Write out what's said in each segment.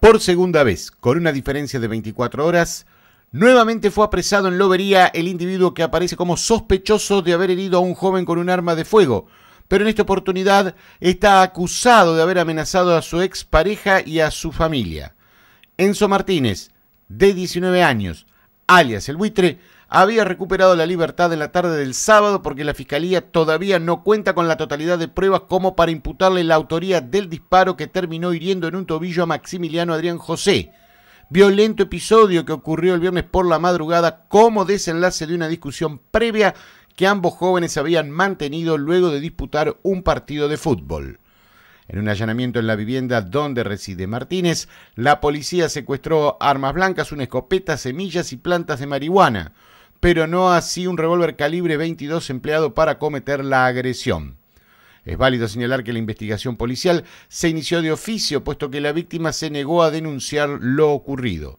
Por segunda vez, con una diferencia de 24 horas, nuevamente fue apresado en Lobería el individuo que aparece como sospechoso de haber herido a un joven con un arma de fuego, pero en esta oportunidad está acusado de haber amenazado a su expareja y a su familia. Enzo Martínez, de 19 años, alias el buitre, había recuperado la libertad en la tarde del sábado porque la Fiscalía todavía no cuenta con la totalidad de pruebas como para imputarle la autoría del disparo que terminó hiriendo en un tobillo a Maximiliano Adrián José. Violento episodio que ocurrió el viernes por la madrugada como desenlace de una discusión previa que ambos jóvenes habían mantenido luego de disputar un partido de fútbol. En un allanamiento en la vivienda donde reside Martínez, la policía secuestró armas blancas, una escopeta, semillas y plantas de marihuana pero no así un revólver calibre 22 empleado para cometer la agresión. Es válido señalar que la investigación policial se inició de oficio, puesto que la víctima se negó a denunciar lo ocurrido.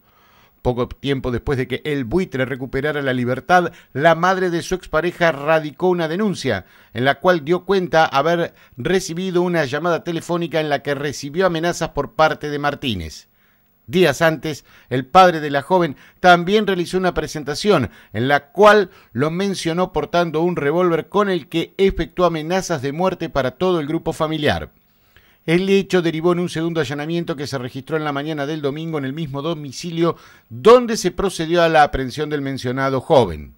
Poco tiempo después de que el buitre recuperara la libertad, la madre de su expareja radicó una denuncia, en la cual dio cuenta haber recibido una llamada telefónica en la que recibió amenazas por parte de Martínez. Días antes, el padre de la joven también realizó una presentación en la cual lo mencionó portando un revólver con el que efectuó amenazas de muerte para todo el grupo familiar. El hecho derivó en un segundo allanamiento que se registró en la mañana del domingo en el mismo domicilio donde se procedió a la aprehensión del mencionado joven.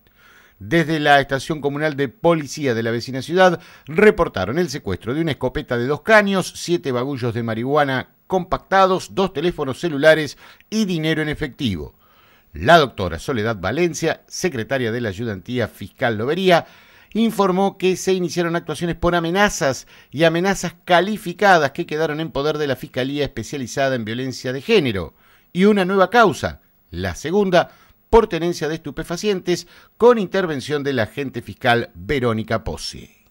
Desde la estación comunal de policía de la vecina ciudad reportaron el secuestro de una escopeta de dos caños, siete bagullos de marihuana compactados, dos teléfonos celulares y dinero en efectivo. La doctora Soledad Valencia, secretaria de la Ayudantía Fiscal Lobería, informó que se iniciaron actuaciones por amenazas y amenazas calificadas que quedaron en poder de la Fiscalía Especializada en Violencia de Género y una nueva causa, la segunda, por tenencia de estupefacientes, con intervención de la agente fiscal Verónica Pozzi.